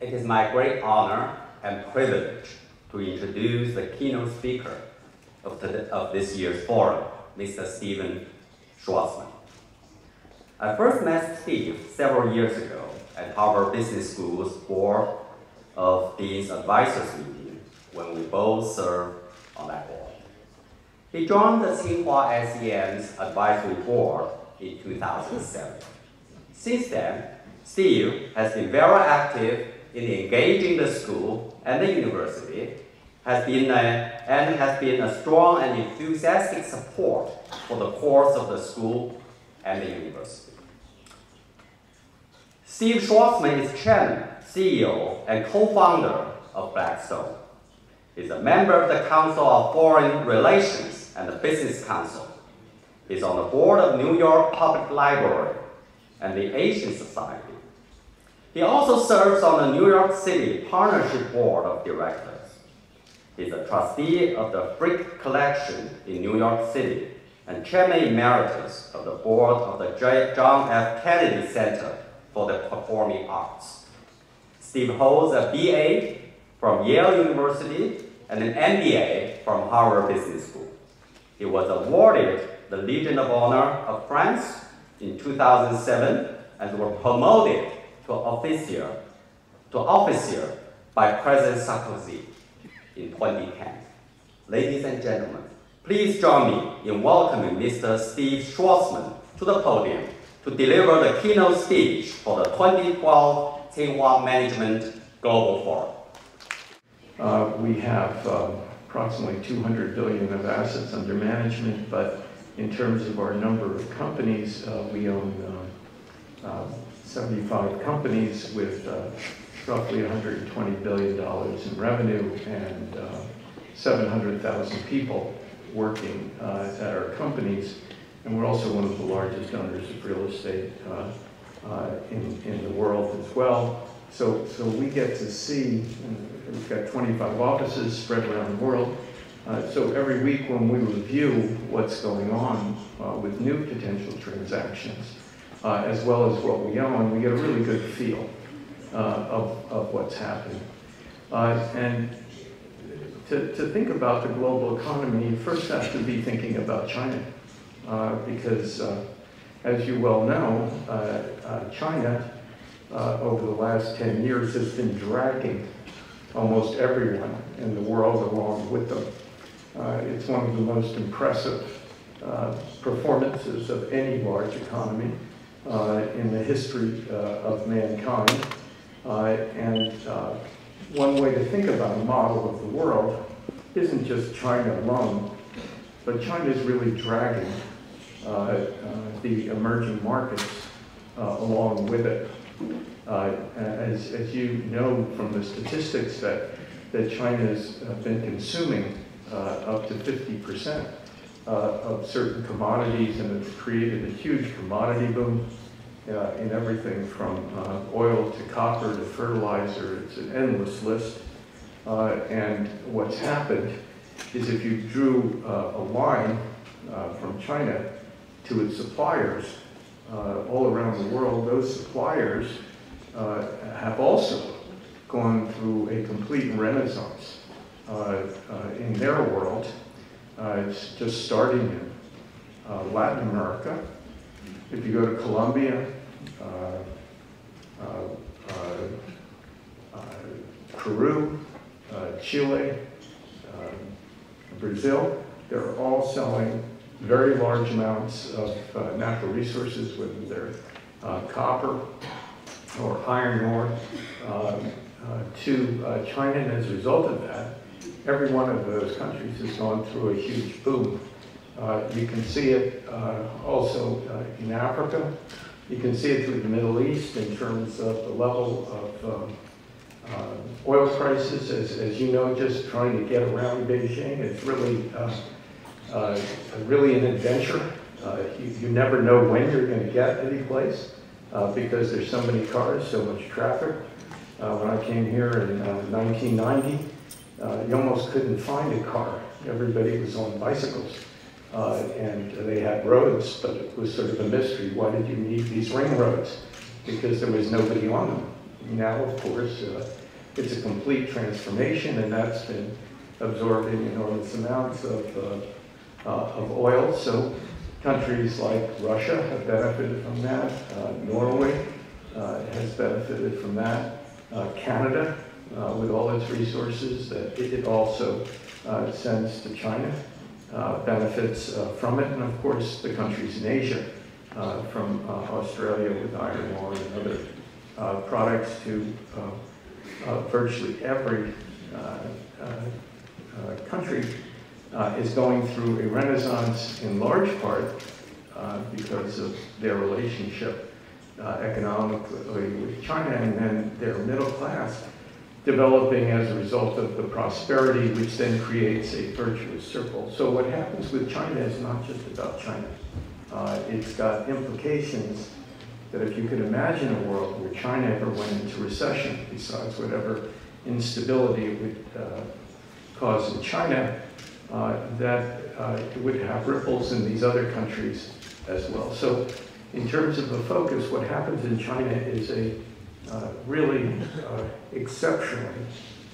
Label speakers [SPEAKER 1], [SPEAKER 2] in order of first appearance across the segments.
[SPEAKER 1] It is my great honor and privilege to introduce the keynote speaker of, today, of this year's forum, Mr. Stephen Schwarzman. I first met Steve several years ago at Harvard Business School's Board of Dean's Advisors meeting when we both served on that board. He joined the Tsinghua SEM's advisory board in 2007. Since then, Steve has been very active in engaging the school and the university, has been a, and has been a strong and enthusiastic support for the course of the school and the university. Steve Schwarzman is chairman, CEO, and co-founder of Blackstone. He's a member of the Council of Foreign Relations and the Business Council. He's on the board of New York Public Library and the Asian Society. He also serves on the New York City Partnership Board of Directors. He's a trustee of the Frick Collection in New York City and chairman emeritus of the board of the John F. Kennedy Center for the Performing Arts. Steve holds a BA from Yale University and an MBA from Harvard Business School. He was awarded the Legion of Honor of France in 2007 and was promoted to officier, to officer by President Sarkozy in 2010. Ladies and gentlemen, please join me in welcoming Mr. Steve Schwarzman to the podium to deliver the keynote speech for the 2012 Tsinghua Management Global Forum.
[SPEAKER 2] Uh, we have uh, approximately 200 billion of assets under management, but in terms of our number of companies, uh, we own uh, uh, 75 companies with uh, roughly $120 billion in revenue and 700,000 people working at our companies. And we're also one of the largest owners of real estate in, in the world as well. So, so we get to see, we've got 25 offices spread around the world. Uh, so every week when we review what's going on uh, with new potential transactions, uh, as well as what we own, we get a really good feel uh, of, of what's happening. Uh, and to, to think about the global economy, you first have to be thinking about China. Uh, because as you well know, China over the last 10 years has been dragging almost everyone in the world along with them. Uh, it's one of the most impressive uh, performances of any large economy uh, in the history of mankind. and one way to think about a model of the world isn't just China alone, but China is really dragging uh, uh, the emerging markets uh, along with it. as, as you know from the statistics that, that China has been consuming uh, up to 50% uh, of certain commodities, and it's created a huge commodity boom uh, in everything from oil to copper to fertilizer. It's an endless list. and what's happened is if you drew a line from China to its suppliers uh, all around the world, those suppliers uh, have also gone through a complete renaissance. Uh, uh, in their world. Uh, it's just starting in uh, Latin America. If you go to Colombia, uh, uh, Peru, Chile, Brazil, they're all selling very large amounts of uh, natural resources, whether they're uh, copper or iron ore, uh, to China. And as a result of that, every one of those countries has gone through a huge boom. Uh, you can see it uh, also uh, in Africa. You can see it through the Middle East in terms of the level of um, uh, oil prices. As, as you know, just trying to get around Beijing, it's really, uh, uh, really an adventure. You, you, never know when you're going to get any place because there's so many cars, so much traffic. when I came here in 1990, uh, you almost couldn't find a car. Everybody was on bicycles. Uh, and they had roads, but it was sort of a mystery. Why did you need these ring roads? Because there was nobody on them. now, of course, uh, it's a complete transformation, and that's been absorbing enormous amounts of, uh, uh, of oil. So countries like Russia have benefited from that. Uh, Norway uh, has benefited from that. Canada, uh, with all its resources that it, also uh, sends to China, uh, benefits uh, from it. And of course, the countries in Asia, from Australia with iron ore and other products to virtually every country uh, is going through a renaissance in large part uh, because of their relationship uh, economically with China and then their middle class developing as a result of the prosperity which then creates a virtuous circle. So what happens with China is not just about China. Uh, it's got implications that if you could imagine a world where China ever went into recession, besides whatever instability it would uh, cause in China, uh, that uh, would have ripples in these other countries as well. So in terms of the focus, what happens in China is a uh, really uh, exceptionally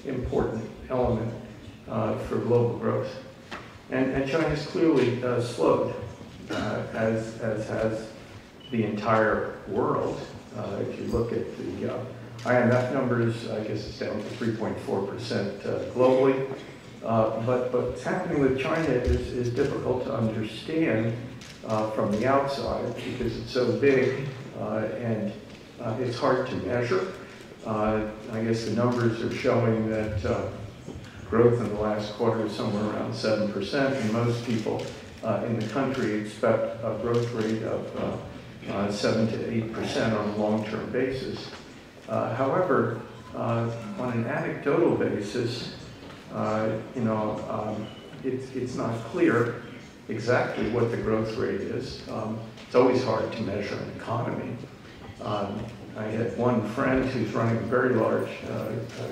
[SPEAKER 2] important element uh, for global growth. And, and China's clearly uh, slowed, as, as has the entire world. if you look at the IMF numbers, I guess it's down to 3.4% globally. Uh, but, but what's happening with China is, is difficult to understand uh, from the outside because it's so big uh, and uh, it's hard to measure. Uh, I guess the numbers are showing that growth in the last quarter is somewhere around 7%, and most people in the country expect a growth rate of 7 to 8% on a long-term basis. however, on an anecdotal basis, uh, you know, um, it's, it's not clear exactly what the growth rate is. Um, it's always hard to measure an economy. Um, I had one friend who's running a very large uh, uh,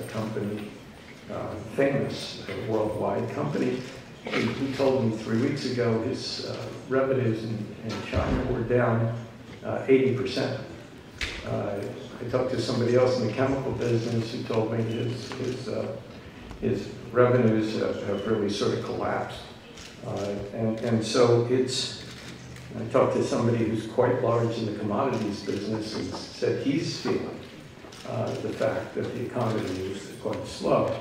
[SPEAKER 2] company, uh, famous uh, worldwide company. He, he, told me three weeks ago his uh, revenues in, in, China were down 80%. I talked to somebody else in the chemical business who told me his, his his revenues have, have really sort of collapsed. Uh, and, and so it's, I talked to somebody who's quite large in the commodities business and said he's feeling uh, the fact that the economy is quite slow.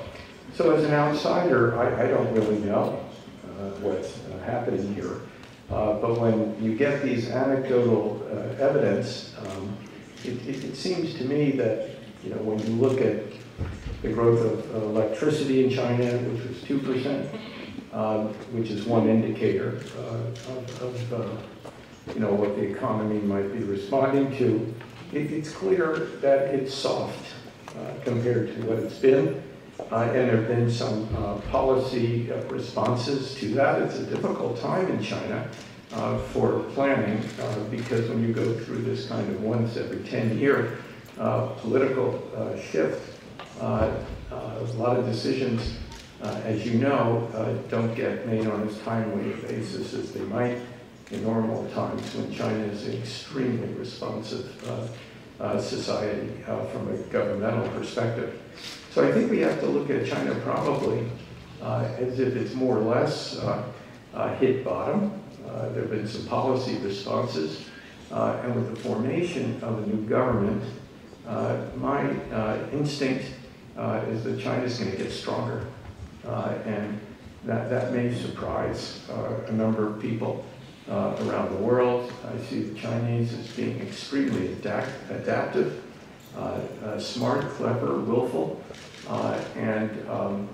[SPEAKER 2] So as an outsider, I, I don't really know uh, what's uh, happening here. Uh, but when you get these anecdotal uh, evidence, um, it, it, it seems to me that you know when you look at the growth of electricity in China, which was 2%, um, which is one indicator uh, of, of uh, you know, what the economy might be responding to. It, it's clear that it's soft uh, compared to what it's been. Uh, and there have been some uh, policy uh, responses to that. It's a difficult time in China for planning because when you go through this kind of once every 10 year political shift, uh, uh, a lot of decisions, uh, Uh, as you know, uh, don't get made on as timely a basis as they might in normal times when China is an extremely responsive uh, society from a governmental perspective. So I think we have to look at China probably as if it's more or less hit bottom. there have been some policy responses. Uh, and with the formation of a new government, uh, my uh, instinct uh, is that China's going to get stronger. Uh, and that, that may surprise uh, a number of people uh, around the world. I see the Chinese as being extremely adapt adaptive, smart, clever, willful, and um,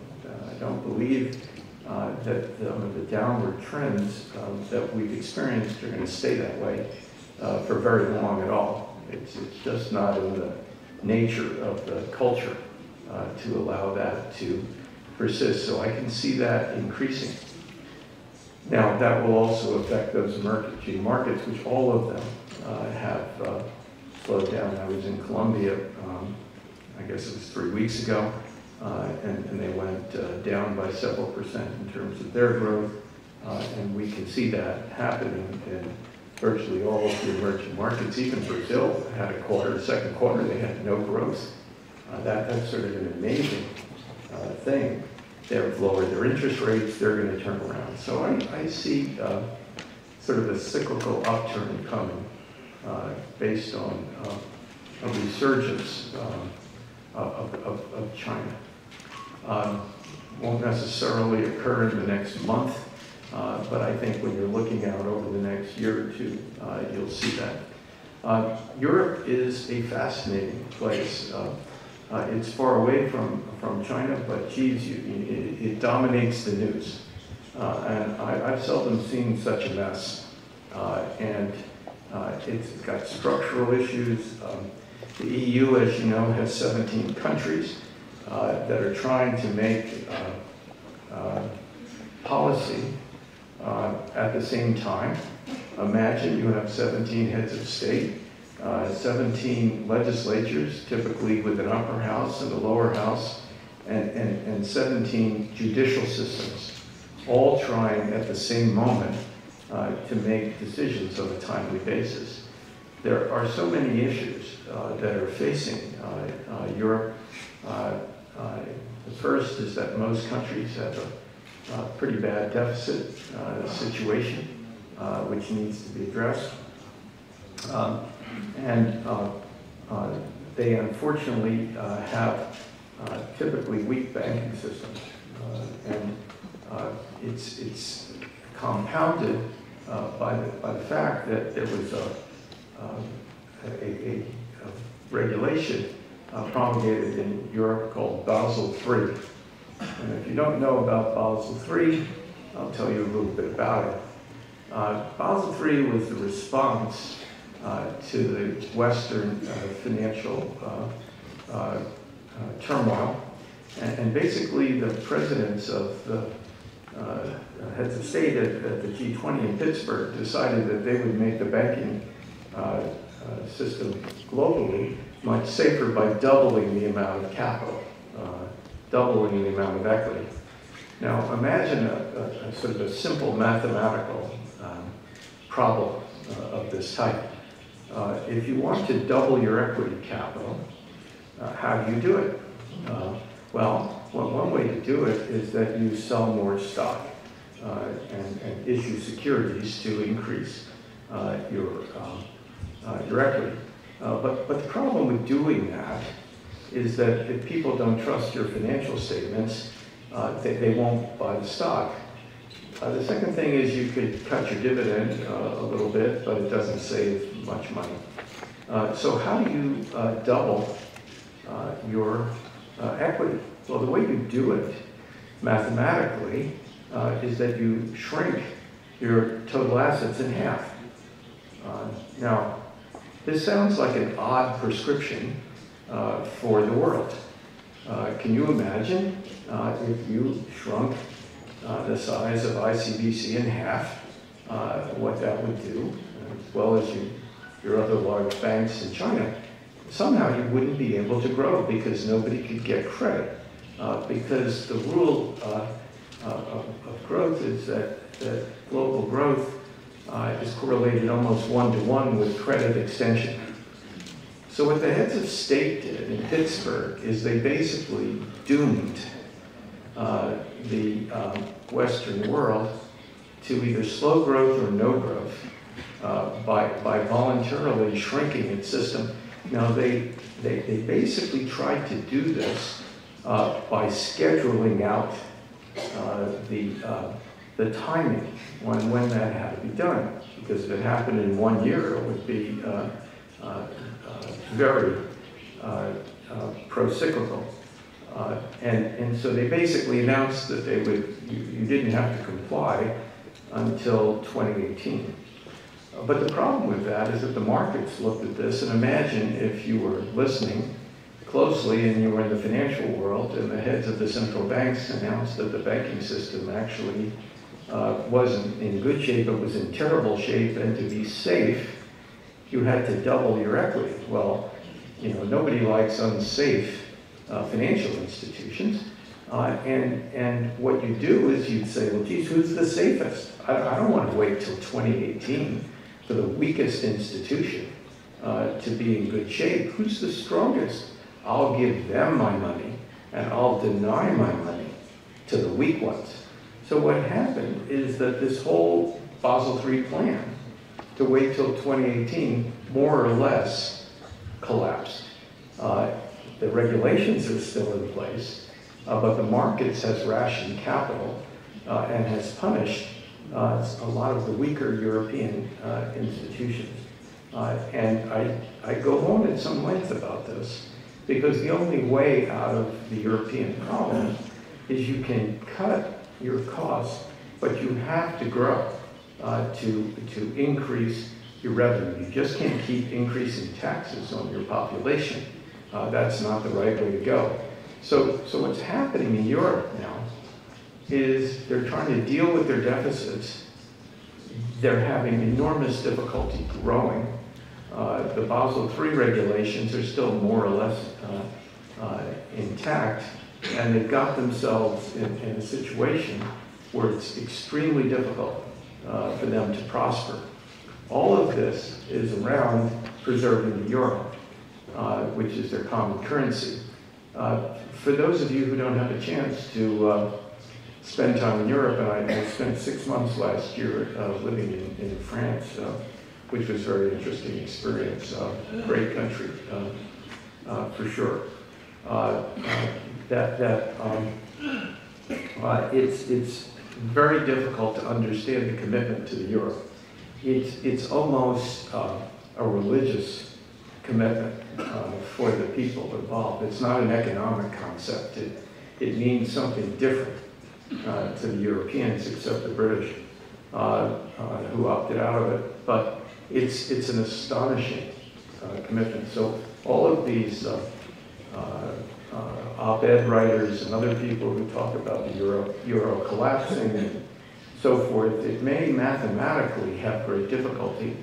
[SPEAKER 2] I don't believe uh, that um, the downward trends um, that we've experienced are going to stay that way uh, for very long at all. It's, it's just not in the nature of the culture to allow that to persist. So I can see that increasing. Now, that will also affect those emerging markets, which all of them uh, have uh, slowed down. I was in Colombia, um, I guess it was three weeks ago, uh, and, and, they went uh, down by several percent in terms of their growth. Uh, and we can see that happening in virtually all of the emerging markets. Even Brazil had a quarter, second quarter, they had no growth. Uh, that, that's sort of an amazing thing. They've lowered their interest rates, they're going to turn around. So I, I see uh, sort of a cyclical upturn coming uh, based on uh, a resurgence um, of, of, of China. Um, won't necessarily occur in the next month, uh, but I think when you're looking out over the next year or two, uh, you'll see that. Uh, Europe is a fascinating place. Uh, uh, it's far away from, from China, but geez, you, it, it, dominates the news. Uh, and I, have seldom seen such a mess. and it's got structural issues. Um, the EU, as you know, has 17 countries. Uh, that are trying to make uh, uh, policy at the same time. Imagine you have 17 heads of state, 17 legislatures, typically with an upper house and a lower house, and, and, and 17 judicial systems, all trying at the same moment uh, to make decisions on a timely basis. There are so many issues uh, that are facing uh, Europe uh, the first is that most countries have a, pretty bad deficit uh, situation, uh, which needs to be addressed. Um, and they unfortunately have typically weak banking systems. and it's, it's compounded uh, by, the, by the fact that there was a, a, a, a regulation uh, promulgated in Europe called Basel III. And if you don't know about Basel III, I'll tell you a little bit about it. Uh, Basel III was the response uh, to the Western uh, financial uh, uh, turmoil. And, and, basically, the presidents of the heads of state at, at, the G20 in Pittsburgh decided that they would make the banking system globally much safer by doubling the amount of capital, uh, doubling the amount of equity. Now imagine a, a, a sort of a simple mathematical um, problem uh, of this type. Uh, if you want to double your equity capital, uh, how do you do it? Uh, well, one, one, way to do it is that you sell more stock uh, and, and, issue securities to increase your, um, your equity. Uh, but, but the problem with doing that is that if people don't trust your financial statements, uh, they, they won't buy the stock. Uh, the second thing is you could cut your dividend uh, a little bit, but it doesn't save much money. Uh, so how do you uh, double your equity? Well, the way you do it mathematically is that you shrink your total assets in half. now, this sounds like an odd prescription uh, for the world. Uh, can you imagine uh, if you shrunk uh, the size of ICBC in half, uh, what that would do, as well as you, your other large banks in China? Somehow you wouldn't be able to grow because nobody could get credit. Uh, because the rule of, of, growth is that, that global growth uh, is correlated almost one-to-one with credit extension. So what the heads of state did in Pittsburgh is they basically doomed uh, the um, Western world to either slow growth or no growth uh, by, by voluntarily shrinking its system. Now they, they, they basically tried to do this uh, by scheduling out uh, the uh, the timing when, when that had to be done. Because if it happened in one year, it would be uh, uh, very uh, uh, and, and so they basically announced that they would, you, you didn't have to comply until 2018. But the problem with that is that the markets looked at this, and imagine if you were listening closely and you were in the financial world and the heads of the central banks announced that the banking system actually uh, wasn't in good shape, it was in terrible shape, and to be safe, you had to double your equity. Well, you know, nobody likes unsafe uh, financial institutions. Uh, and, and what you do is you'd say, well, geez, who's the safest? I, I don't want to wait till 2018 for the weakest institution uh, to be in good shape. Who's the strongest? I'll give them my money and I'll deny my money to the weak ones. So what happened is that this whole Basel III plan to wait till 2018 more or less collapsed. Uh, the regulations are still in place, uh, but the markets has rationed capital uh, and has punished uh, a lot of the weaker European uh, institutions. Uh, and I, I go on at some length about this because the only way out of the European problem is you can cut your costs, but you have to grow uh, to, to increase your revenue. You just can't keep increasing taxes on your population. Uh, that's not the right way to go. So, so what's happening in Europe now is they're trying to deal with their deficits. They're having enormous difficulty growing. Uh, the Basel III regulations are still more or less uh, uh, intact, and they've got themselves in, in, a situation where it's extremely difficult uh, for them to prosper. All of this is around preserving the euro, uh, which is their common currency. Uh, for those of you who don't have a chance to spend time in Europe, and I, I spent six months last year living in, in France, which was a very interesting experience. Uh, great country, uh, uh, for sure. Uh, uh, that that um, uh, it's it's very difficult to understand the commitment to the euro. It's it's almost a religious commitment for the people involved. It's not an economic concept. It it means something different to the Europeans, except the British, who opted out of it. But it's, it's an astonishing uh, commitment. So all of these uh, uh, uh, op-ed writers and other people who talk about the euro, euro collapsing and so forth, it may mathematically have great difficulty,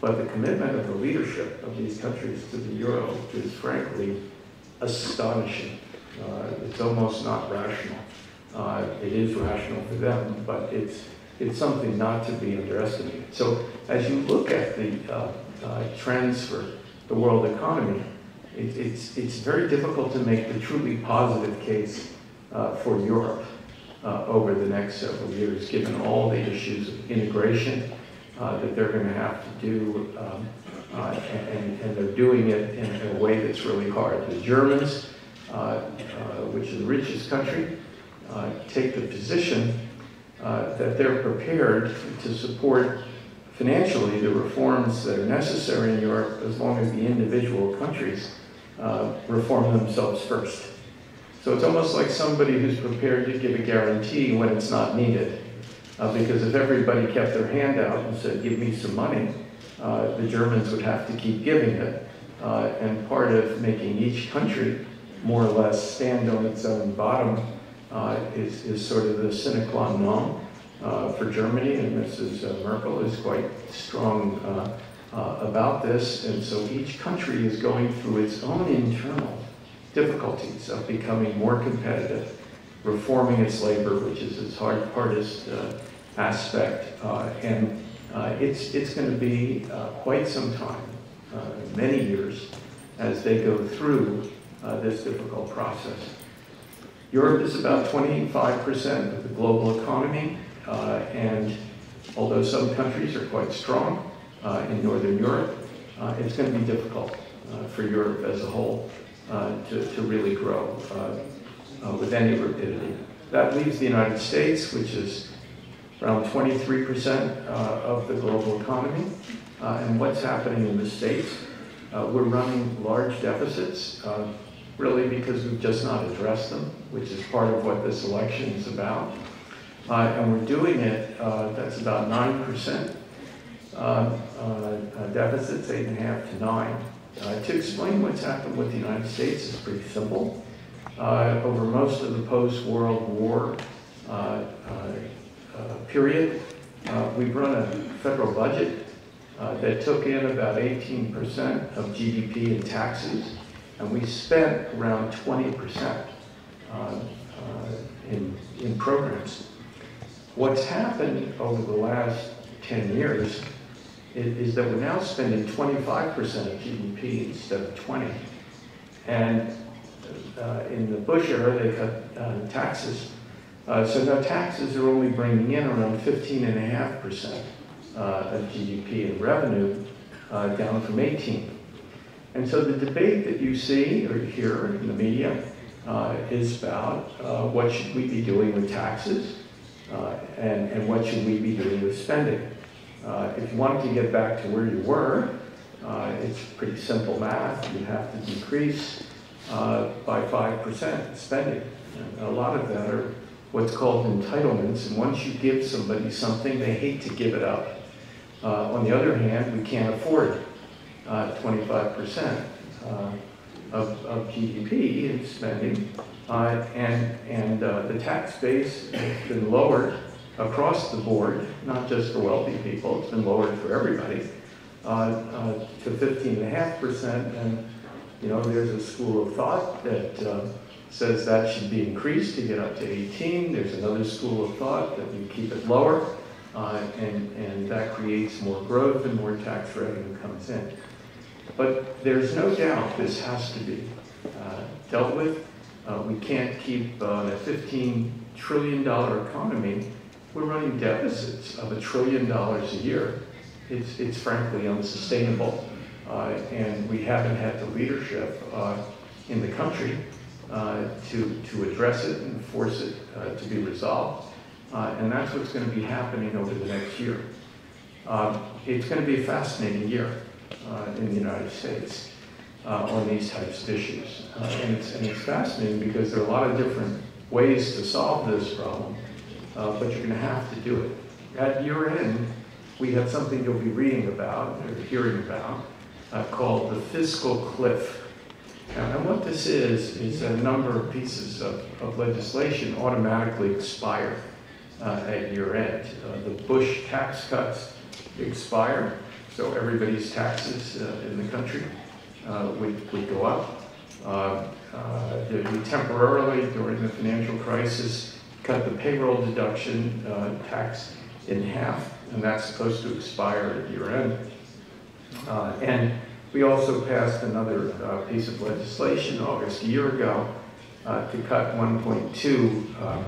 [SPEAKER 2] but the commitment of the leadership of these countries to the euro is frankly astonishing. Uh, it's almost not rational. Uh, it is rational for them, but it's it's something not to be underestimated. So as you look at the uh, uh, trends for the world economy, it, it's, it's very difficult to make the truly positive case uh, for Europe over the next several years, given all the issues of integration uh, that they're going to have to do, um, uh, and, and, they're doing it in, in, a way that's really hard. The Germans, which is the richest country, take the position uh, that they're prepared to support financially the reforms that are necessary in Europe as long as the individual countries uh, reform themselves first. So it's almost like somebody who's prepared to give a guarantee when it's not needed. Uh, because if everybody kept their hand out and said, give me some money, uh, the Germans would have to keep giving it. Uh, and part of making each country more or less stand on its own bottom uh, is, is sort of the sine qua non uh, for Germany, and Mrs. Uh, Merkel is quite strong about this. And so each country is going through its own internal difficulties of becoming more competitive, reforming its labor, which is its hard, hardest uh, aspect. Uh, and uh, it's, it's going to be quite some time, many years, as they go through this difficult process. Europe is about 25% of the global economy, uh, and although some countries are quite strong uh, in Northern Europe, uh, it's going to be difficult for Europe as a whole to, to really grow with any rapidity. That leaves the United States, which is around 23% of the global economy. and what's happening in the States? we're running large deficits really because we've just not addressed them, which is part of what this election is about. Uh, and we're doing it, uh, that's about 9% uh, uh, deficits, 8.5 to 9. Uh, to explain what's happened with the United States is pretty simple. Uh, over most of the post-World War period, we've run a federal budget that took in about 18% of GDP in taxes and we spent around 20% uh, uh, in, in programs. What's happened over the last 10 years is, is that we're now spending 25% of GDP instead of 20. And uh, in the Bush era, they cut uh, taxes. Uh, so now taxes are only bringing in around 15.5% uh, of GDP and revenue, uh, down from 18. And so the debate that you see or hear in the media uh, is about what should we be doing with taxes and, and what should we be doing with spending. If you wanted to get back to where you were, it's pretty simple math. You have to decrease uh, by 5% spending. And a lot of that are what's called entitlements, and once you give somebody something, they hate to give it up. on the other hand, we can't afford 25% of, of GDP in spending. Uh, and and uh, the tax base has been lowered across the board, not just for wealthy people, it's been lowered for everybody, uh, uh to 15.5%. And, you know, there's a school of thought that uh, says that should be increased to get up to 18. There's another school of thought that we keep it lower, uh, and, and that creates more growth and more tax revenue comes in. But there's no doubt this has to be uh, dealt with. Uh, we can't keep uh, a $15 trillion economy. We're running deficits of a trillion dollars a year. It's, it's frankly unsustainable. Uh, and we haven't had the leadership uh, in the country uh, to, to address it and force it to be resolved. and that's what's going to be happening over the next year. Um, it's going to be a fascinating year in the United States uh, on these types of issues. Uh, and, it's, and it's fascinating because there are a lot of different ways to solve this problem, uh, but you're going to have to do it. At year end, we have something you'll be reading about or hearing about uh, called the fiscal cliff. And what this is, is a number of pieces of, of legislation automatically expire uh, at year end. Uh, the Bush tax cuts expire so everybody's taxes uh, in the country uh, would, would go up. Uh, we temporarily, during the financial crisis, cut the payroll deduction tax in half, and that's supposed to expire at year end. And we also passed another uh, piece of legislation August a year ago uh, to cut 1.2 um,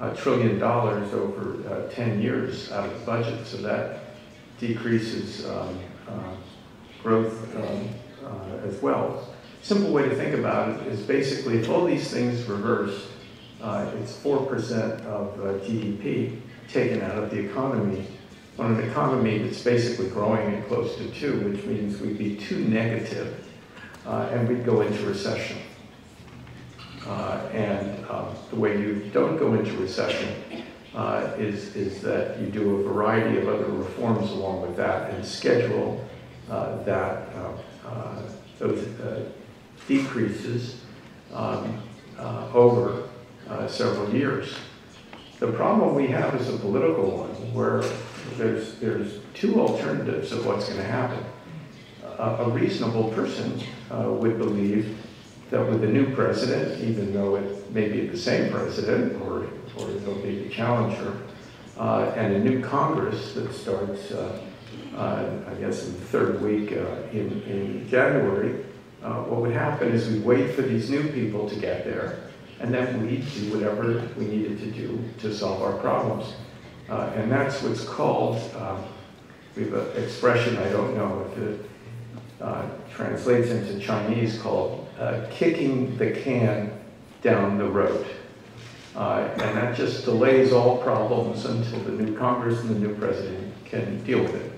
[SPEAKER 2] uh, trillion dollars over 10 years out of the budget. So that decreases um, uh, growth um, uh, as well. Simple way to think about it is basically if all these things reverse, uh, it's 4% of GDP taken out of the economy on an economy that's basically growing at close to two, which means we'd be too negative, uh, and we'd go into recession. Uh, and uh, the way you don't go into recession uh, is, is that you do a variety of other reforms along with that and schedule uh, that uh, uh those decreases um, over several years. The problem we have is a political one where there's, there's two alternatives of what's going to happen. a reasonable person would believe that with the new president, even though it may be the same president or or there'll be the challenger, uh, and a new Congress that starts, uh, uh, I guess, in the third week uh, in, in January. Uh, what would happen is we'd wait for these new people to get there, and then we'd do whatever we needed to do to solve our problems. Uh, and that's what's called, um, we have an expression, I don't know if it translates into Chinese, called kicking the can down the road. Uh, and that just delays all problems until the new Congress and the new president can deal with it.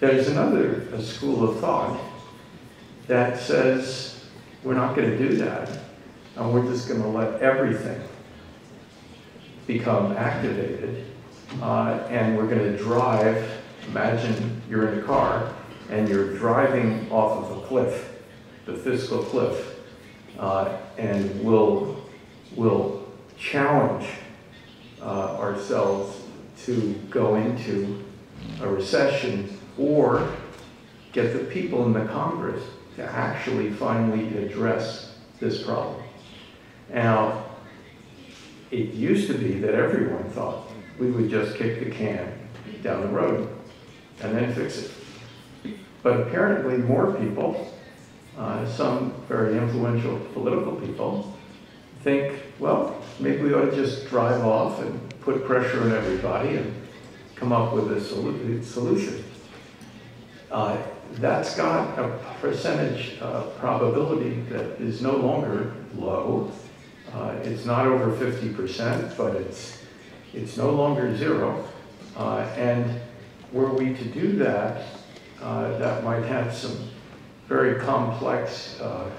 [SPEAKER 2] There's another school of thought that says we're not going to do that, and we're just going to let everything become activated, uh, and we're going to drive. Imagine you're in a car and you're driving off of a cliff, the fiscal cliff, uh, and we'll, we'll challenge uh, ourselves to go into a recession or get the people in the Congress to actually finally address this problem. Now, it used to be that everyone thought we would just kick the can down the road and then fix it. But apparently more people uh, some very influential political people think, well, maybe we ought to just drive off and put pressure on everybody and come up with a solu- solution. Uh, that's got a percentage uh, probability that is no longer low. Uh, it's not over 50%, but it's, it's no longer zero. Uh, and were we to do that, uh, that might have some very complex uh,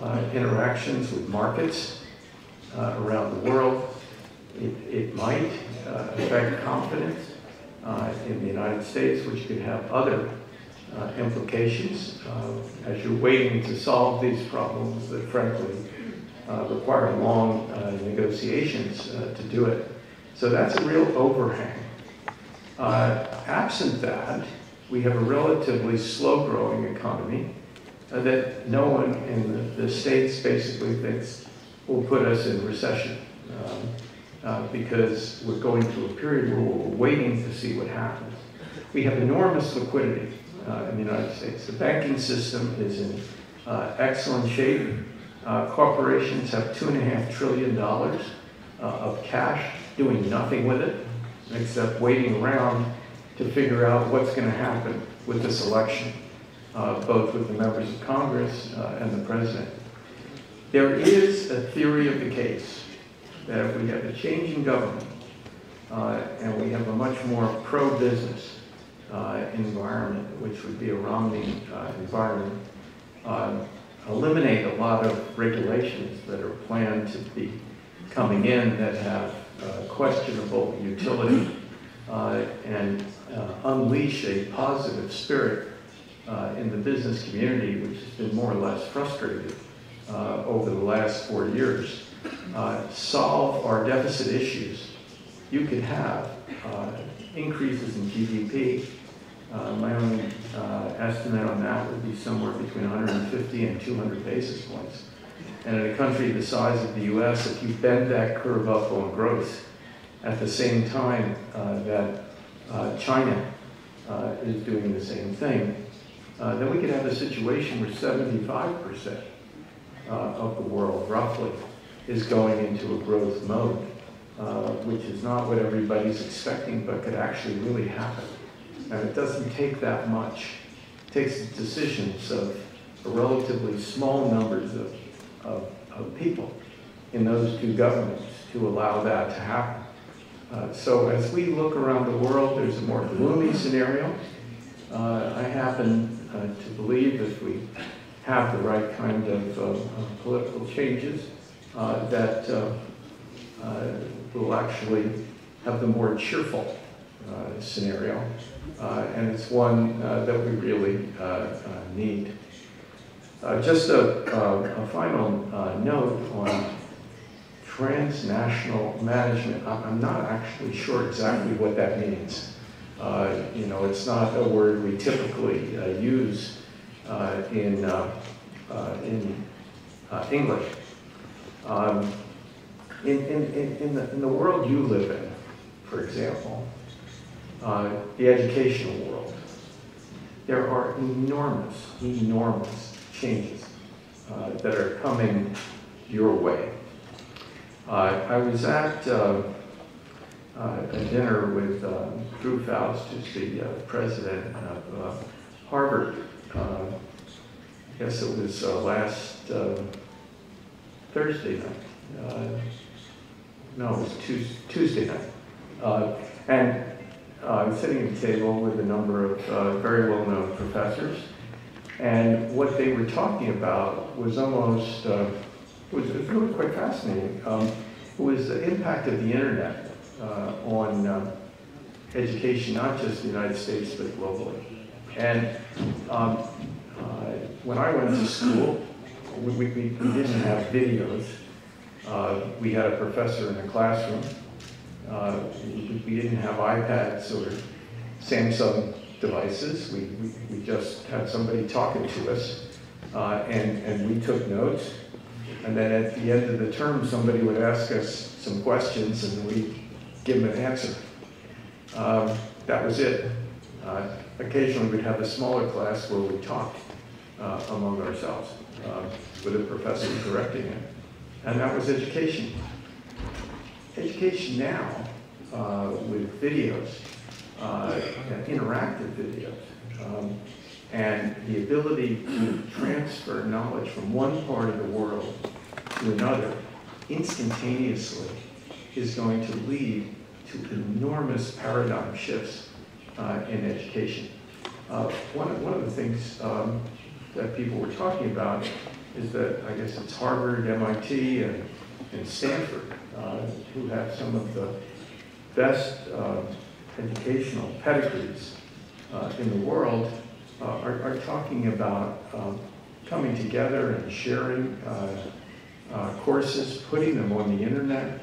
[SPEAKER 2] uh, interactions with markets uh, around the world. It, it might uh, affect confidence in the United States, which could have other implications as you're waiting to solve these problems that frankly require long negotiations to do it. So that's a real overhang. Uh, absent that, we have a relatively slow-growing economy uh, that no one in the, the states basically thinks will put us in recession um, uh, because we're going through a period where we're waiting to see what happens. We have enormous liquidity uh, in the United States. The banking system is in uh, excellent shape. Uh, corporations have two and a half trillion dollars of cash doing nothing with it except waiting around to figure out what's going to happen with this election, uh, both with the members of Congress uh, and the president. There is a theory of the case that if we have a change in government uh, and we have a much more pro-business uh, environment, which would be a Romney uh, environment, uh, eliminate a lot of regulations that are planned to be coming in that have questionable utility uh, and uh, unleash a positive spirit uh, in the business community, which has been more or less frustrated uh, over the last four years, uh, solve our deficit issues, you could have uh, increases in GDP. Uh, my own uh, estimate on that would be somewhere between 150 and 200 basis points. And in a country the size of the US, if you bend that curve up on growth at the same time uh, that uh, China uh, is doing the same thing, uh, then we could have a situation where 75% uh, of the world, roughly, is going into a growth mode, uh, which is not what everybody's expecting, but could actually really happen. And it doesn't take that much. It takes decisions of relatively small numbers of, of, of people in those two governments to allow that to happen. Uh, so as we look around the world, there's a more gloomy scenario. Uh, I happen uh, to believe if we have the right kind of, uh, political changes, uh, that uh, we'll actually have the more cheerful scenario. And it's one that we really need. Uh, just a, uh, a final uh, note on transnational management. I'm not actually sure exactly what that means. Uh, You know, it's not a word we typically use in, in English. Um, In, in, in- in the, in the world you live in, for example, uh, the educational world, there are enormous, enormous changes uh, that are coming your way. Uh, I was at uh, uh, a dinner with Drew Faust, who's the president of Harvard. I guess it was last Thursday night. No, it was Tues- Tuesday night. And I was sitting at a table with a number of uh, very well-known professors, and what they were talking about was almost, uh, was, really quite fascinating. Um, it was the impact of the internet uh, on uh, education, not just the United States, but globally. And um, uh, when I went to school, we, we, we didn't have videos. Uh, we had a professor in the classroom. Uh, we didn't have iPads or Samsung devices. We, we, we just had somebody talking to us, uh, and, and we took notes. And then at the end of the term, somebody would ask us some questions, and we'd give them an answer. Um, that was it. Uh, occasionally, we'd have a smaller class where we talked. uh, among ourselves, uh, with a professor correcting it. And that was education. Education now, uh, with videos, uh, interactive video. um, and the ability to transfer knowledge from one part of the world to another instantaneously is going to lead to enormous paradigm shifts uh, in education. Uh, one, of, one of the things um, that people were talking about is that I guess it's Harvard, MIT, and, and Stanford uh, who have some of the best uh, educational pedigrees uh, in the world uh, are, are, talking about um, coming together and sharing uh, uh, courses, putting them on the internet,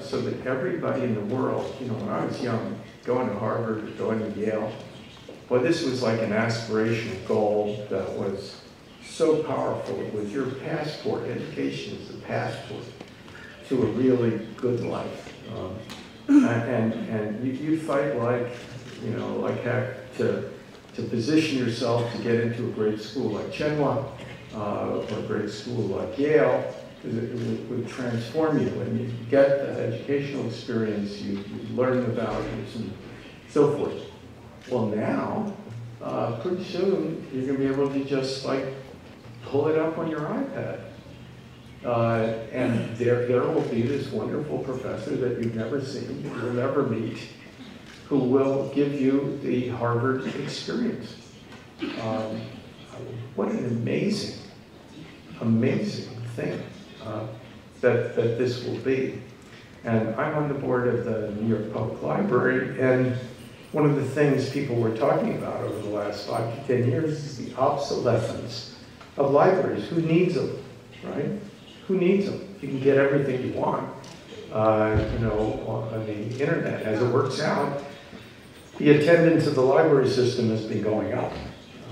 [SPEAKER 2] so that everybody in the world, you know, when I was young, going to Harvard going to Yale, well, this was like an aspirational goal that was so powerful. It was your passport. Education is the passport to a really good life. Um, and and you, you fight like, you know, like heck to, to position yourself to get into a great school like Tsinghua uh, or a great school like Yale, because it, it, would transform you and you get the educational experience, you, you learn the values and so forth. Well now, uh, pretty soon, you're going to be able to just like pull it up on your iPad uh, and there, there will be this wonderful professor that you've never seen, you'll never meet, who will give you the Harvard experience. Um, what an amazing, amazing thing uh, that, that this will be. And I'm on the board of the New York Public Library, and one of the things people were talking about over the last five to 10 years is the obsolescence of libraries. Who needs them, right? Who needs them? You can get everything you want, uh, you know, on the internet. As it works out, the attendance of the library system has been going up,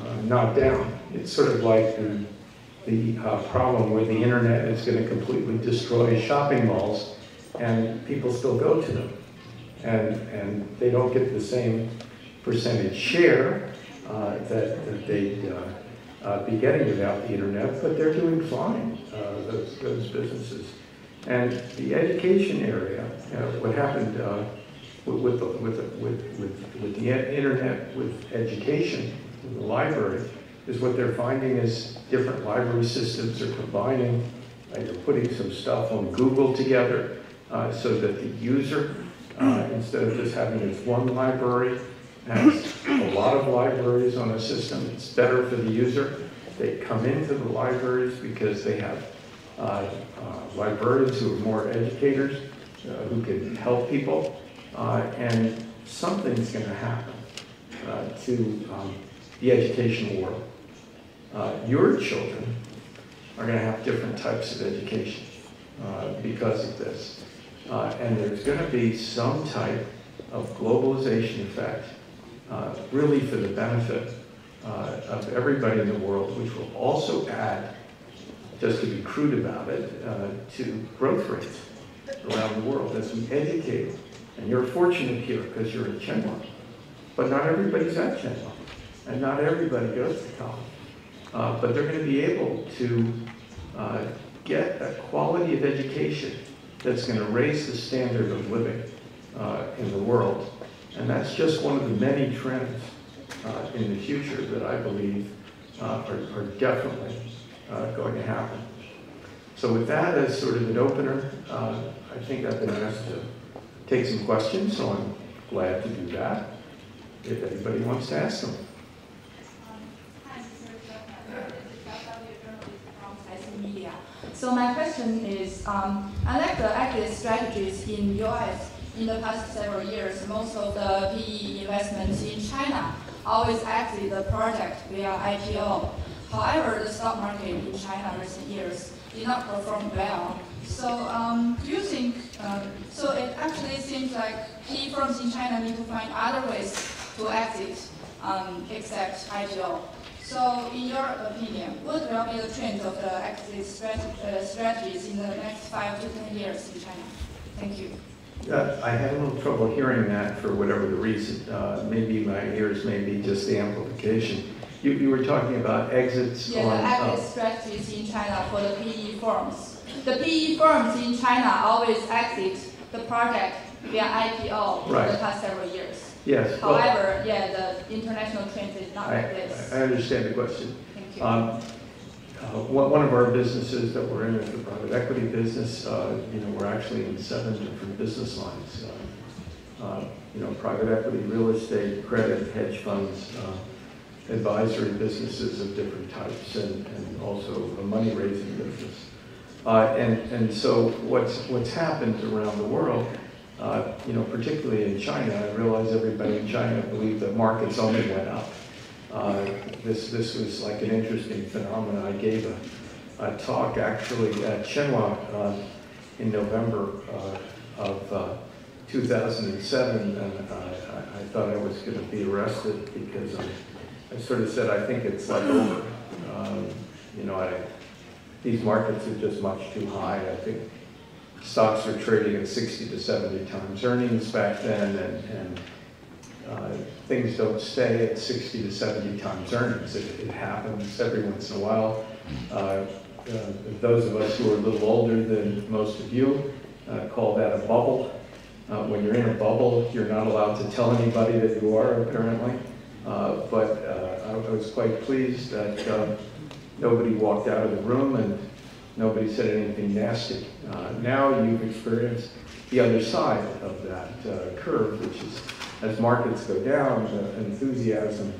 [SPEAKER 2] uh, not down. It's sort of like the, the uh, problem where the internet is going to completely destroy shopping malls, and people still go to them, and and they don't get the same percentage share uh, that, that they uh, be getting without the internet, but they're doing fine, uh, those, those businesses. And the education area, uh, what happened uh, with, the, with, the, with, with, with the internet, with education, with the library, is what they're finding is different library systems are combining, uh, you're putting some stuff on Google together so that the user, instead of just having this one library, has a lot of libraries on a system. It's better for the user. They come into the libraries because they have uh, uh, librarians who are more educators, uh, who can help people, uh, and something's going to happen uh, to um, the educational world. Uh, your children are going to have different types of education because of this. and there's going to be some type of globalization effect uh, really for the benefit uh, of everybody in the world, which will also add, just to be crude about it, uh, to growth rates around the world as we educate. And you're fortunate here because you're in Tsinghua. But not everybody's at Tsinghua. And not everybody goes to college. Uh, but they're going to be able to uh, get a quality of education that's going to raise the standard of living uh, in the world and that's just one of the many trends uh, in the future that I believe uh, are, are, definitely uh, going to happen. So with that as sort of an opener, uh, I think I've been asked to take some questions, so I'm glad to do that, if anybody wants to ask them.
[SPEAKER 3] So my question is, um, I like the exit strategies in US in the past several years, most of the PE investments in China always exit the project via IPO. However, the stock market in China recent years did not perform well. So um, do you think, um, so it actually seems like PE firms in China need to find other ways to exit um, except IPO. So in your opinion, what will be the trend of the exit uh, strategies in the next five to 10 years in China? Thank you.
[SPEAKER 2] Uh, I had a little trouble hearing that for whatever the reason. Uh, maybe my ears, maybe just the amplification. You, you were talking about exits
[SPEAKER 3] Yeah,
[SPEAKER 2] on.
[SPEAKER 3] the
[SPEAKER 2] uh,
[SPEAKER 3] exit strategies in China for the PE firms. The PE firms in China always exit the project via IPO for
[SPEAKER 2] Right.
[SPEAKER 3] the past several years.
[SPEAKER 2] Yes, well,
[SPEAKER 3] However, yeah, the international trend is not
[SPEAKER 2] I,
[SPEAKER 3] like this.
[SPEAKER 2] I understand the question.
[SPEAKER 3] Thank you.
[SPEAKER 2] Um, uh, One of our businesses that we're in is the private equity business. Uh, You know, we're actually in seven different business lines. Uh, uh, You know, private equity, real estate, credit, hedge funds, uh, advisory businesses of different types, and and also a money-raising business. Uh, And and so what's what's happened around the world, you know, particularly in China, I realize everybody in China believed that markets only went up. Uh, This, this was like an interesting phenomenon. I gave a, a talk actually at Tsinghua uh, in November uh, of uh, 2007, and I, I- I thought I was going to be arrested because I, I sort of said, I think it's like over. Um, You know, I, these markets are just much too high. I think stocks are trading at 60 to 70 times earnings back then, and, and uh, things don't stay at 60 to 70 times earnings. It, it happens every once in a while. Uh, uh, those of us who are a little older than most of you uh, call that a bubble. When you're in a bubble, you're not allowed to tell anybody that you are, apparently. But I, I was quite pleased that uh, nobody walked out of the room and nobody said anything nasty. Uh, now you've experienced the other side of that uh, curve, which is as markets go down, the enthusiasm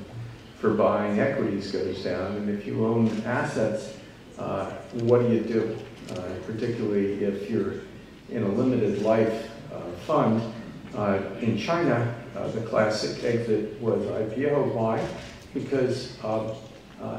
[SPEAKER 2] for buying equities goes down. And if you own assets, uh, what do you do? Uh, particularly if you're in a limited life uh, fund. Uh, in China, uh, the classic exit was IPO. Why? Because uh,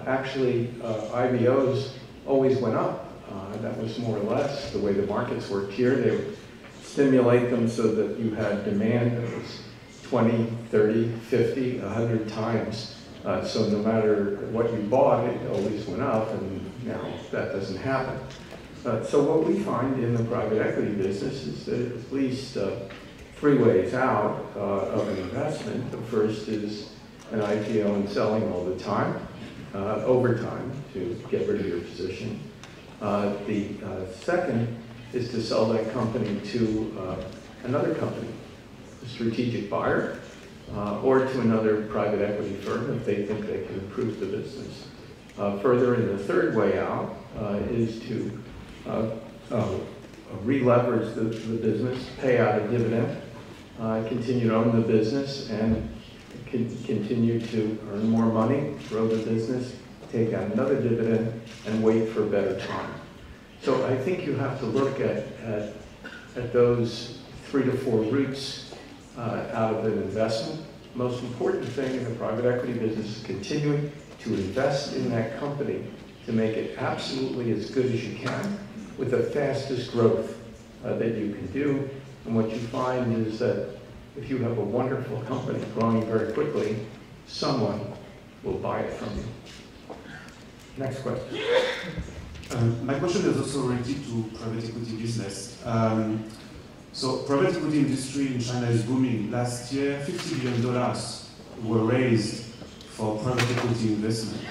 [SPEAKER 2] actually IPOs always went up. Uh, that was more or less the way the markets worked here. They would stimulate them so that you had demand that was 20, 30, 50, 100 times. Uh, so no matter what you bought, it always went up, and now that doesn't happen. Uh, so what we find in the private equity business is that at least uh, three ways out uh, of an investment. The first is an IPO and selling all the time, uh, over time, to get rid of your position. Uh, the second is to sell that company to another company, strategic buyer, uh, or to another private equity firm if they think they can improve the business. Uh, further, in the third way out uh, is to uh, uh, re-leverage the, the business, pay out a dividend, uh, continue to own the business, and con- continue to earn more money, grow the business, take out another dividend, and wait for a better time. So I think you have to look at, at, at those three to four routes uh, out of an investment. Most important thing in the private equity business is continuing to invest in that company to make it absolutely as good as you can with the fastest growth uh, that you can do. And what you find is that if you have a wonderful company growing very quickly, someone will buy it from you. Next question.
[SPEAKER 4] Um, my question is also related to private equity business. Um, so private equity industry in China is booming. Last year, $50 billion were raised for private equity investment.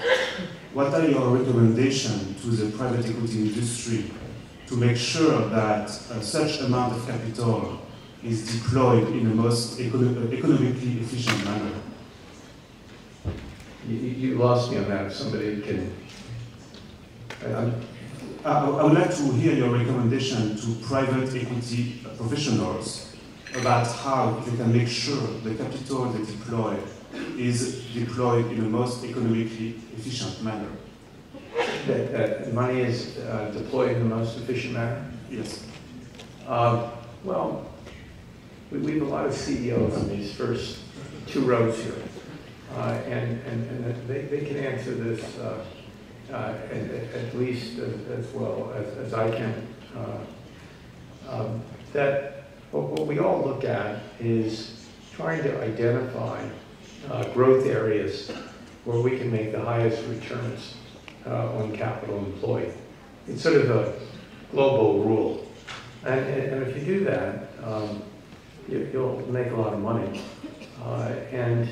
[SPEAKER 4] What are your recommendations to the private equity industry to make sure that uh, such amount of capital is deployed in the most econo- economically efficient manner?
[SPEAKER 2] You, you lost me on that. Somebody can. I- I'm-
[SPEAKER 4] I would like to hear your recommendation to private equity professionals about how they can make sure the capital they deploy is deployed in the most economically efficient manner.
[SPEAKER 2] that, that money is uh, deployed in the most efficient manner?
[SPEAKER 4] Yes.
[SPEAKER 2] Uh, Well, we, we have a lot of CEOs in these first two rows here. Uh, And, and, and they, they can answer this uh, uh, at, at least as, as well as, as I can. Uh, um, That, what, what we all look at is trying to identify uh, growth areas where we can make the highest returns uh, on capital employed. It's sort of a global rule. And, and if you do that, um, you, you'll make a lot of money. Uh, and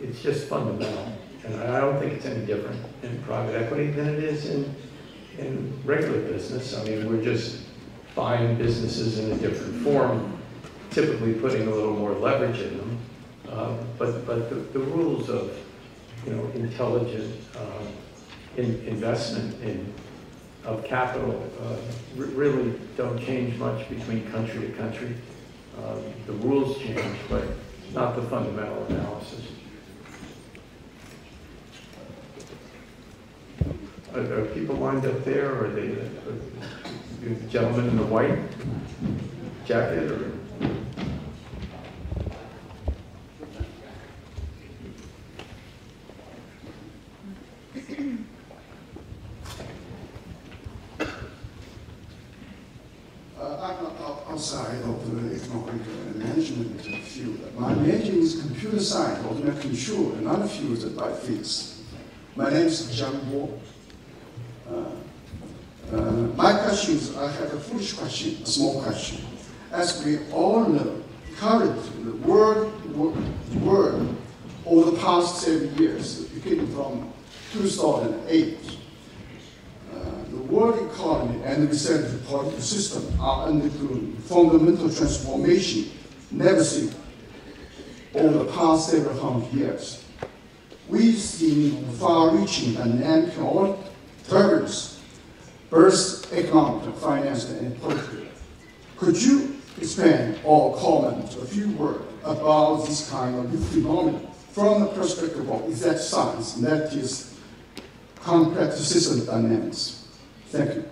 [SPEAKER 2] it's just fundamental. And I don't think it's any different in private equity than it is in, in regular business. I mean, we're just buying businesses in a different form, typically putting a little more leverage in them. Uh, But, but the, the rules of, you know, intelligent uh, in, investment in, of capital uh, re- really don't change much between country to country. Uh, The rules change, but not the fundamental analysis. Are people lined up there, or are they, uh, the gentleman in the white jacket, or?
[SPEAKER 5] Uh, outside of the economic and management field. My major is computer science, automatic control, another field by physics. My name is Zhang Bo. Uh, uh, my question is, I have a foolish question, a small question. As we all know, currently, the world, wo- world over the past seven years, beginning from 2008, uh, the world economy and the research political system are undergoing fundamental transformation never seen over the past several hundred years. We've seen far-reaching and dynamic turbulence, both economic, finance, and political. Could you expand or comment a few words about this kind of phenomenon from the perspective of exact science, and that is complex system dynamics. Thank you.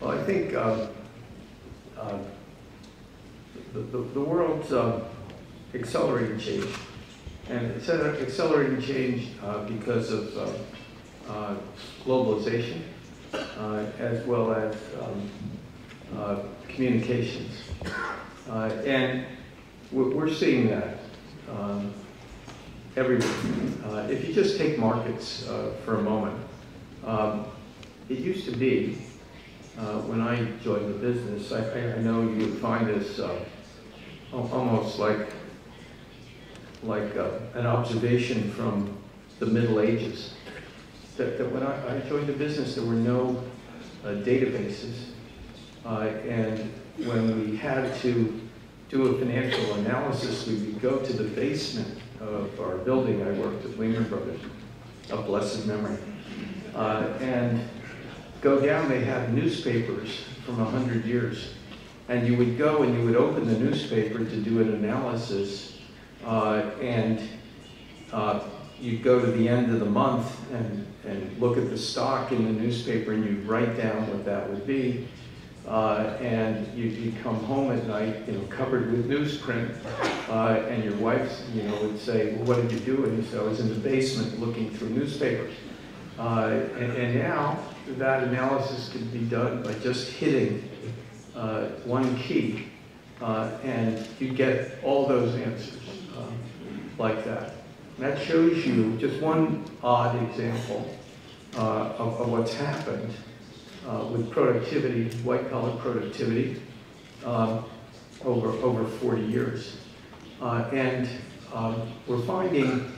[SPEAKER 2] Well, I think uh, uh, the, the, the world's uh, accelerating change. And accelerating change uh, because of uh, uh, globalization uh, as well as um, uh, communications. Uh, and we're, seeing that um, everywhere. If you just take markets for a moment, um, it used to be when I joined the business, I, I- know you would find this almost like, like uh, an observation from the Middle Ages. That, that when I, I joined the business, there were no uh, databases. Uh, and when we had to do a financial analysis, we would go to the basement of our building. I worked at Lehman Brothers, of blessed memory. Uh, and go down, they had newspapers from a hundred years. And you would go and you would open the newspaper to do an analysis, and uh, you'd go to the end of the month and, and look at the stock in the newspaper and you'd write down what that would be. Uh, and you'd, you'd come home at night, you know, covered with newsprint, uh, and your wife, you know, would say, well, what did you do? And you said, I was in the basement looking through newspapers. Uh, and, and now that analysis can be done by just hitting uh, one key, uh, and you get all those answers like that. And that shows you just one odd example uh, of, of what's happened uh, with productivity, white collar productivity, um, over, over 40 years. Uh, and um, we're finding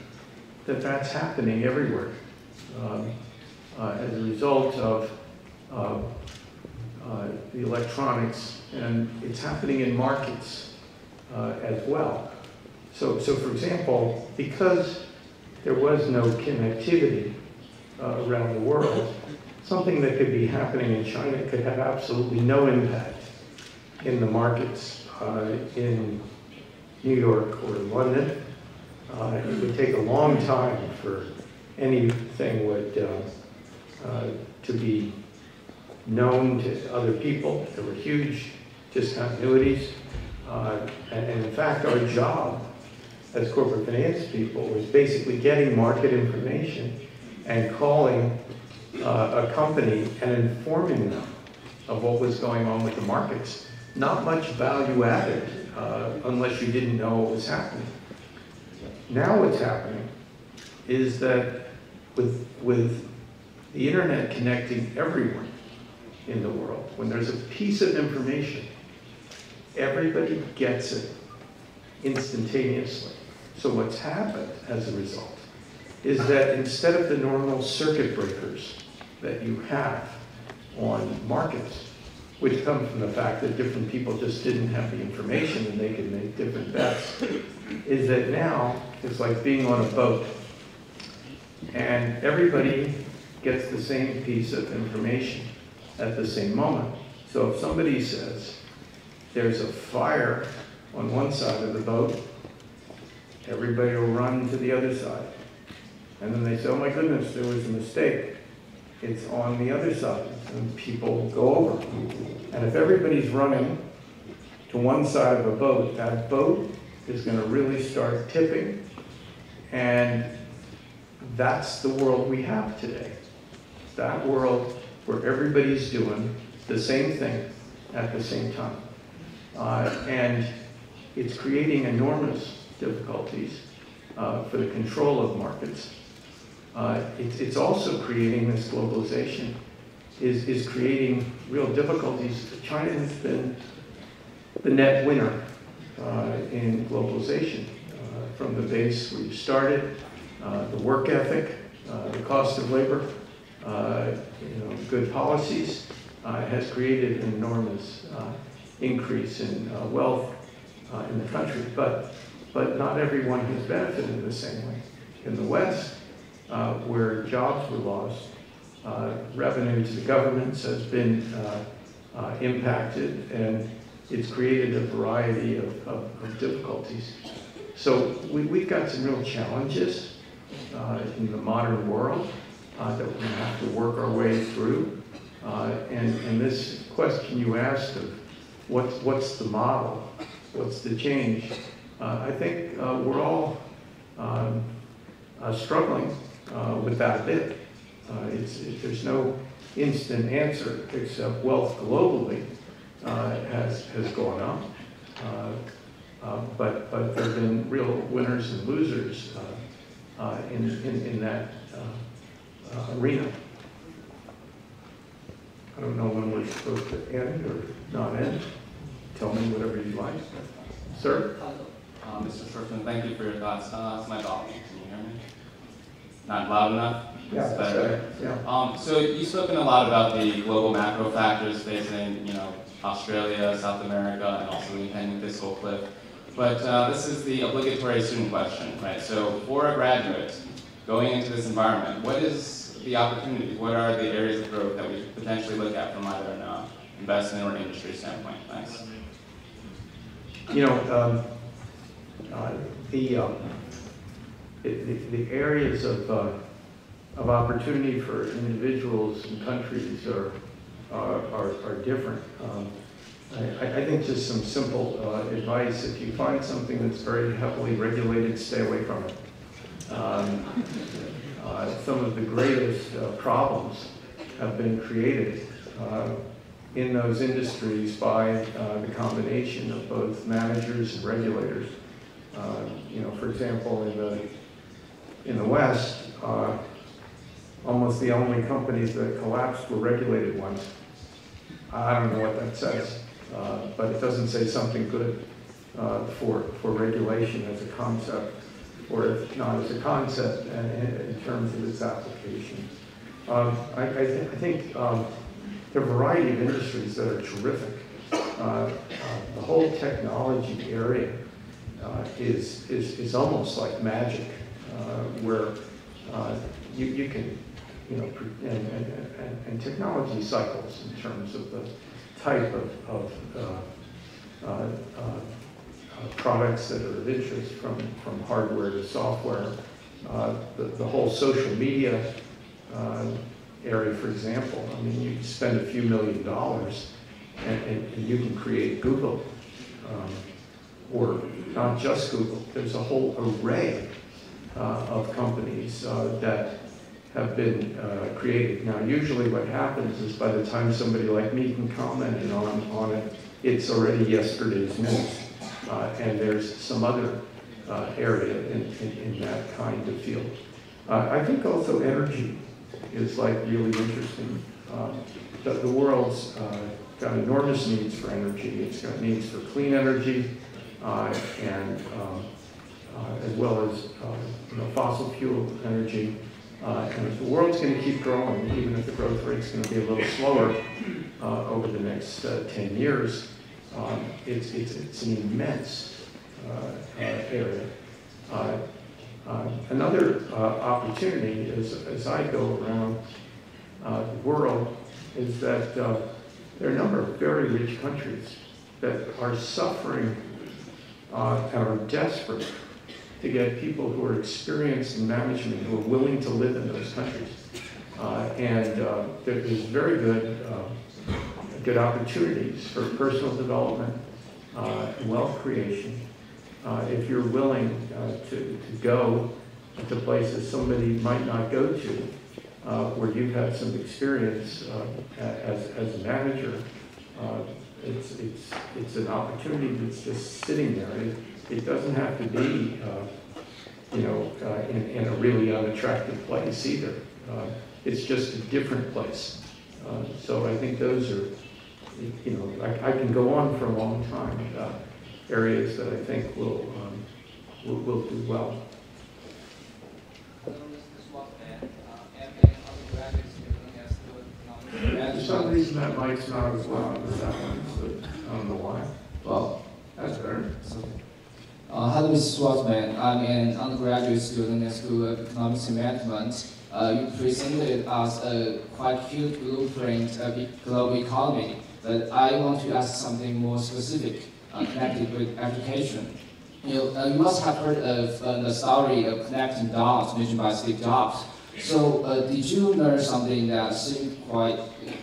[SPEAKER 2] that that's happening everywhere um, uh, as a result of uh, uh, the electronics, and it's happening in markets uh, as well. So, so for example, because there was no connectivity uh, around the world, something that could be happening in China could have absolutely no impact in the markets uh, in New York or London. Uh, it would take a long time for anything would uh, uh, to be known to other people. There were huge discontinuities. Uh, and, and in fact, our job as corporate finance people was basically getting market information and calling uh, a company and informing them of what was going on with the markets. Not much value added uh, unless you didn't know what was happening. Now what's happening is that with, with the internet connecting everyone in the world, when there's a piece of information everybody gets it instantaneously. So what's happened as a result is that instead of the normal circuit breakers that you have on markets, which come from the fact that different people just didn't have the information and they could make different bets, is that now it's like being on a boat. And everybody gets the same piece of information at the same moment. So if somebody says, there's a fire on one side of the boat, everybody will run to the other side. And then they say, oh my goodness, there was a mistake. It's on the other side. And people go over. And if everybody's running to one side of a boat, that boat is going to really start tipping. And that's the world we have today. That world where everybody's doing the same thing at the same time. Uh, and it's creating enormous difficulties uh, for the control of markets. Uh, it's, it's also creating this globalization, is, is creating real difficulties. China has been the net winner uh, in globalization. Uh, from the base where you started, uh, the work ethic, uh, the cost of labor, you know, good policies, has created an enormous increase in wealth in the country. But but not everyone has benefited in the same way. In the West, uh, where jobs were lost, uh, revenue to the governments has been uh, uh impacted, and it's created a variety of, of, of difficulties. So we, have got some real challenges uh, in the modern world uh, that to have to work our way through. and, and this question you asked of what's, what's the model, what's the change, I think uh, we're all um, uh, struggling with that a bit. It, there's no instant answer except wealth globally has, has gone up. Uh, but, but there have been real winners and losers uh, uh, in, in, in, that arena. I don't know when we're supposed to end or not end. Tell me whatever you'd like. Sir?
[SPEAKER 6] Uh, Mr. Schwarzman, thank you for your thoughts. Uh, it's my dog. Can you hear me? Not loud enough?
[SPEAKER 2] Yeah,
[SPEAKER 6] it's better.
[SPEAKER 2] Yeah.
[SPEAKER 6] Um, so you've spoken a lot about the global macro factors facing, you know, Australia, South America, and also the impending fiscal cliff. But uh, this is the obligatory student question, right? So for a graduate going into this environment, what is the opportunity? What are the areas of growth that we could potentially look at from either an uh, investment or industry standpoint? Thanks.
[SPEAKER 2] You know, um, the, um, the, the, areas of, uh, of opportunity for individuals and countries are, are, are, are different. Um, I, I, think just some simple uh, advice, if you find something that's very heavily regulated, stay away from it. Um, uh, some of the greatest uh, problems have been created uh, in those industries by the combination of both managers and regulators. Uh, you know, for example, in the in the West, uh, almost the only companies that collapsed were regulated ones. I don't know what that says, uh, but it doesn't say something good uh, for for regulation as a concept, or if not as a concept, and in, in terms of its application. Um, I, I, th I, think um, there are a variety of industries that are terrific. Uh, uh, the whole technology area uh, is, is, is almost like magic, uh, where uh, you, you can, you know, and, and, and, and, technology cycles in terms of the type of, of uh, uh, uh, products that are of interest from, from hardware to software. the, the whole social media area, for example, I mean, you spend a few million dollars and, and, and you can create Google. Um, or not just Google, there's a whole array uh, of companies uh, that have been uh, created. Now, usually what happens is by the time somebody like me can comment on, on it, it's already yesterday's news. Uh, and there's some other uh, area in, in, in, that kind of field. Uh, I think also energy is like really interesting. Um, the, the world's got enormous needs for energy. It's got needs for clean energy and um, uh, as well as uh, you know, fossil fuel energy. Uh, and if the world's going to keep growing, even if the growth rate's going to be a little slower uh, over the next 10 years, um, it's, it's, it's an immense area. another opportunity as, as I go around uh, the world is that uh, there are a number of very rich countries that are suffering uh, and are desperate to get people who are experienced in management who are willing to live in those countries. Uh, and uh, there's very good, uh, good opportunities for personal development, wealth creation, if you're willing to, to go to places somebody might not go to uh, where you've had some experience uh, as, as a manager, uh, it's, it's, it's an opportunity that's just sitting there. It, it doesn't have to be, uh, you know, uh, in, in a really unattractive place either. Uh, it's just a different place. so I think those are, you know, I, I, can go on for a long time about areas that I think will, um, will, will do well. For some reason, that mic's not as loud as that one, so I don't know why.
[SPEAKER 7] Well,
[SPEAKER 2] That's better.
[SPEAKER 7] uh, hello, Mr. Schwarzman. I'm an undergraduate student at the School of Economics and Management. Uh, you presented us a quite cute blueprint of the global economy, but I want to ask something more specific uh, connected with education. You, uh, you must have heard of uh, the story of connecting dots mentioned by Steve Jobs. So uh, did you learn something that seemed quite,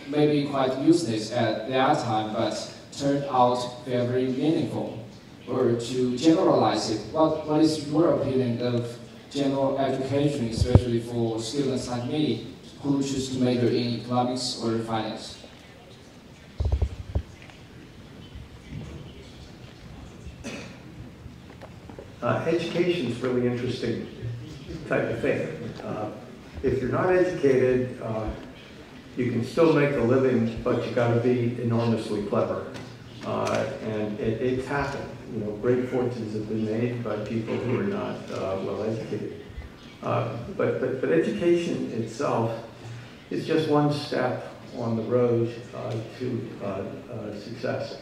[SPEAKER 7] maybe quite useless at that time, but turned out very meaningful? Or to generalize it, what, what is your opinion of general education, especially for students like me who choose to major in economics or finance?
[SPEAKER 2] Uh, education is really interesting type of thing. Uh, if you're not educated, uh, you can still make a living, but you got to be enormously clever. Uh, and it, it's happened. You know, great fortunes have been made by people who are not uh, well educated. Uh, but, but, but education itself is just one step on the road uh, to uh, success.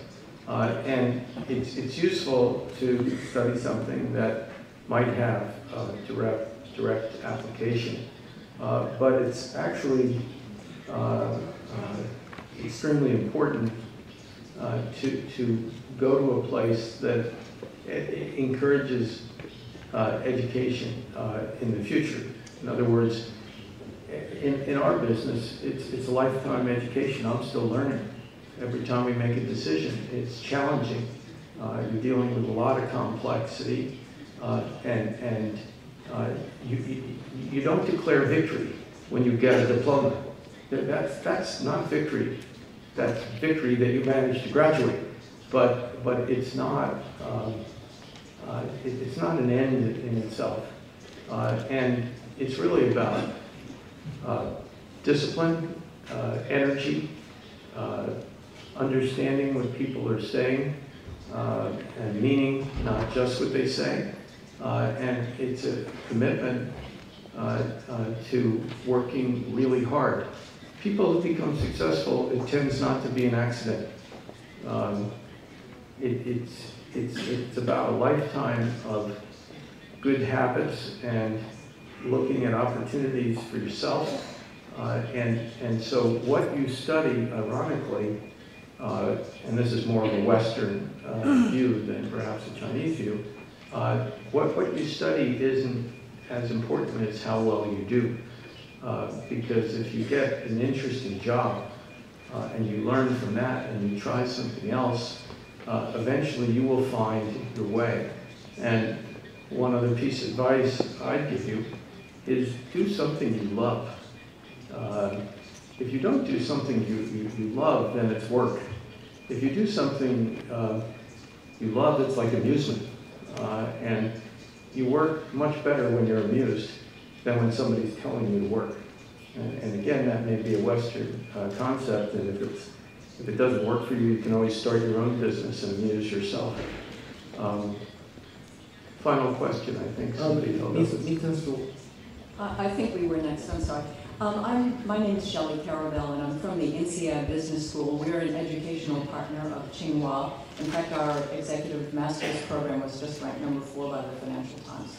[SPEAKER 2] and it's, it's useful to study something that might have direct, direct application. Uh, but it's actually uh, uh, extremely important to, to go to a place that encourages education in the future. In other words, in, in our business, it's, it's a lifetime education. I'm still learning. Every time we make a decision, it's challenging. Uh, you're dealing with a lot of complexity, uh, and, and uh, you, you, don't declare victory when you get a diploma. That's, that's not victory. That's victory that you managed to graduate. But, but it's, not, um, uh, it, it's not an end in itself. Uh, and it's really about uh, discipline, uh, energy, uh, understanding what people are saying, and meaning not just what they say. Uh, and it's a commitment uh, uh, to working really hard. People who become successful, it tends not to be an accident. Um, it, it's, it's, it's about a lifetime of good habits and looking at opportunities for yourself. Uh, and, and so what you study, ironically, uh, and this is more of a Western uh, view than perhaps a Chinese view, uh, what, what you study isn't as important as how well you do. Uh, because if you get an interesting job uh, and you learn from that and you try something else, uh, eventually you will find your way. And one other piece of advice I'd give you is do something you love. Uh, if you don't do something you, you, you, love, then it's work. If you do something uh, you love, it's like amusement. Uh, and you work much better when you're amused than when somebody's telling you to work. And, and again, that may be a Western uh, concept, and if it's if it doesn't work for you, you can always start your own business and amuse yourself. Um, final question, I think somebody held up.
[SPEAKER 8] Mr. Su.
[SPEAKER 9] I think we were next, I'm sorry. Um, I'm, my name is Shelley Carabell, and I'm from the INSEAD Business School. We're an educational partner of Tsinghua. In fact, our executive master's program was just ranked number four by the Financial Times.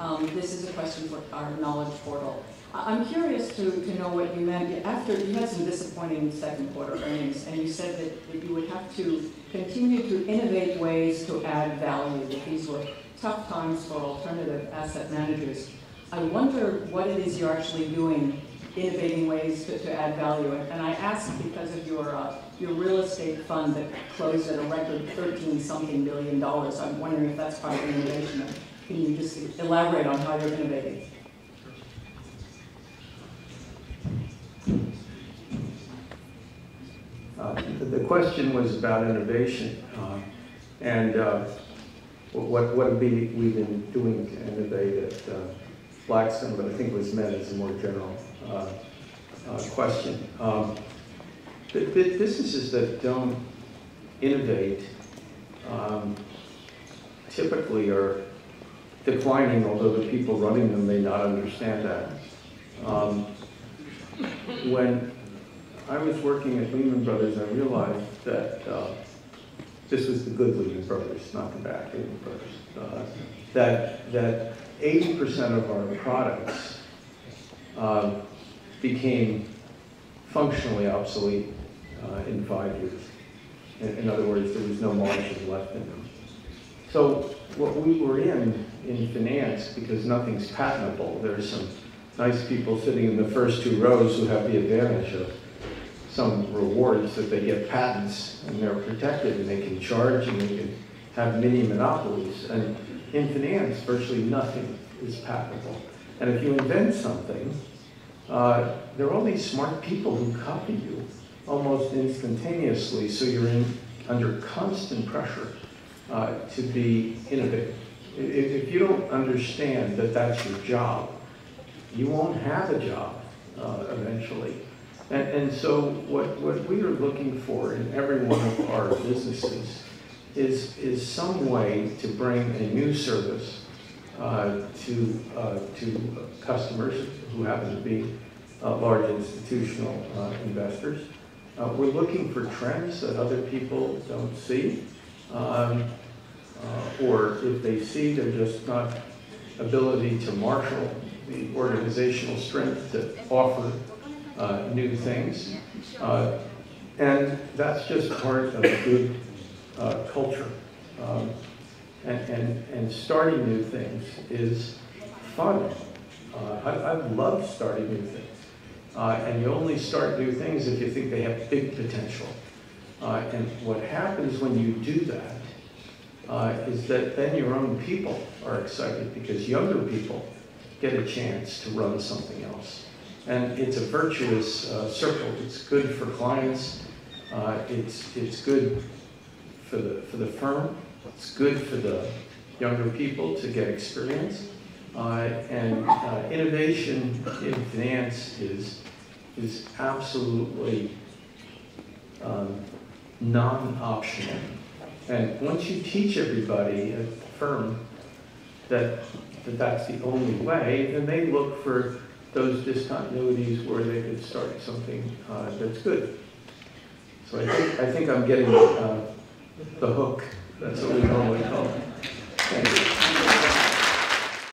[SPEAKER 9] Um, this is a question for our knowledge portal. I'm curious to, to know what you meant, after, you had some disappointing second quarter earnings, and you said that, that you would have to continue to innovate ways to add value, that these were tough times for alternative asset managers. I wonder what it is you're actually doing, innovating ways to, to add value. And I ask because of your, uh, your real estate fund that closed at a record thirteen-something billion dollars. I'm wondering if that's part of innovation. Can you just elaborate on how you're innovating?
[SPEAKER 2] Uh, The question was about innovation, uh, and uh, what, what we, we've been doing to innovate at uh, Blackstone, but I think it was meant as a more general uh, uh, question. Um, The the businesses that don't innovate um, typically are declining, although the people running them may not understand that. Um, When I was working at Lehman Brothers, I realized that uh, this was the good Lehman Brothers, not the bad Lehman Brothers. Uh, that that 80% of our products uh, became functionally obsolete uh, in five years. In, in other words, there was no margin left in them. So what we were in in finance, because nothing's patentable, there's some nice people sitting in the first two rows who have the advantage of some rewards that they get patents and they're protected and they can charge and they can have mini monopolies. And in finance, virtually nothing is patentable. And if you invent something, uh, there are all these smart people who copy you almost instantaneously, so you're in under constant pressure uh, to be innovative. If, if you don't understand that that's your job, you won't have a job uh, eventually. And, and so what, what we are looking for in every one of our businesses is, is some way to bring a new service to, uh, to customers who happen to be uh, large institutional uh, investors. Uh, we're looking for trends that other people don't see. Um, uh, or if they see, they're just not ability to marshal the organizational strength to offer uh, new things. Uh, and that's just part of a good uh, culture. Um, and, and, and starting new things is fun. Uh, I, I love starting new things. Uh, and you only start new things if you think they have big potential. Uh, and what happens when you do that uh, is that then your own people are excited because younger people get a chance to run something else. And it's a virtuous uh, circle. It's good for clients. Uh, it's, it's good for the, for the firm. It's good for the younger people to get experience. Uh, and uh, innovation in finance is, is absolutely um, non-optional. And once you teach everybody at the firm that, that that's the only way, then they look for those discontinuities where they could start something uh, that's good. So I think, I think I'm getting uh, the hook. That's what we normally call it. Thank you.